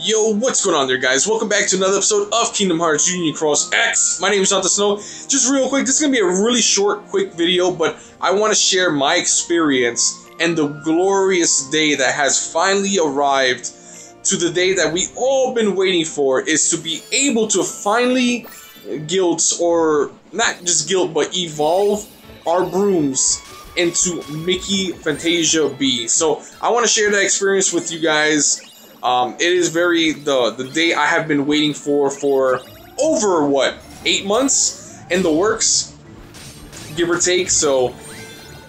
Yo, what's going on there, guys? Welcome back to another episode of Kingdom Hearts Union Cross X. My name is Jonathan Snow. Just real quick, this is going to be a really short, quick video, but I want to share my experience and the glorious day that has finally arrived to the day that we all been waiting for is to be able to finally guilt or not just guilt but evolve our brooms into Mickey Fantasia B. So I want to share that experience with you guys. Um, it is very the the day I have been waiting for for over what eight months in the works, give or take. So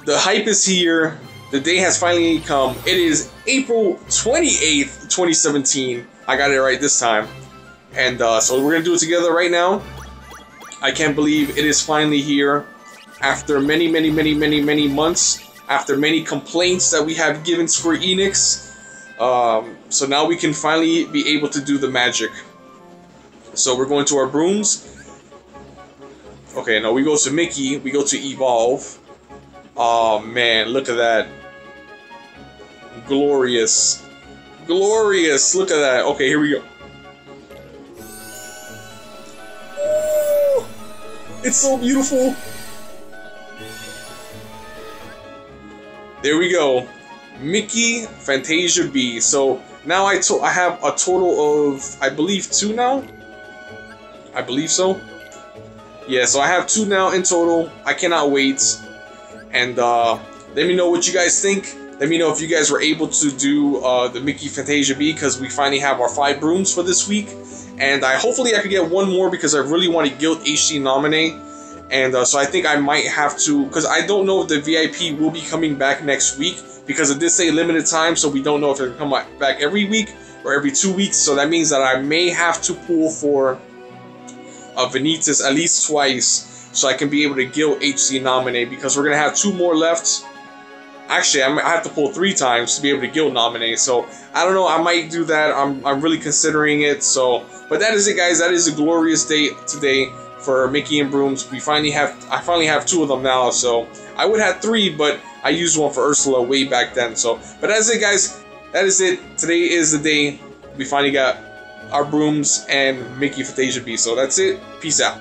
the hype is here. The day has finally come. It is April 28th, 2017. I got it right this time. And uh, so we're to do it together right now. I can't believe it is finally here. After many, many, many, many, many months. After many complaints that we have given Square Enix. Um, so now we can finally be able to do the magic. So we're going to our brooms. Okay, now we go to Mickey. We go to Evolve. Oh man, look at that. Glorious. Glorious. Look at that. Okay, here we go. It's so beautiful. There we go. Mickey Fantasia B. So now I, to I have a total of, I believe, two now? I believe so. Yeah, so I have two now in total. I cannot wait. And uh, let me know what you guys think. Let me know if you guys were able to do uh, the Mickey Fantasia B because we finally have our five brooms for this week. And I hopefully I could get one more because I really want to guilt HD nominate. And uh, so I think I might have to, because I don't know if the VIP will be coming back next week because it did say limited time, so we don't know if it'll come back every week or every two weeks. So that means that I may have to pull for a Vanitas at least twice so I can be able to guilt HC nominate because we're going to have two more left. Actually, I have to pull three times to be able to guilt nominate. So I don't know. I might do that. I'm, I'm really considering it. So, but that is it, guys. That is a glorious day today for Mickey and Brooms. We finally have. I finally have two of them now. So I would have three, but I used one for Ursula way back then. So, but that's it, guys. That is it. Today is the day we finally got our brooms and Mickey Fantasia B. So that's it. Peace out.